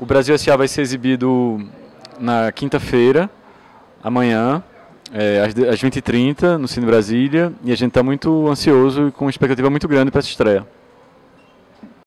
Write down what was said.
O Brasil S.A. vai ser exibido na quinta-feira, amanhã, é, às, às 20h30, no Cine Brasília, e a gente está muito ansioso e com expectativa muito grande para essa estreia.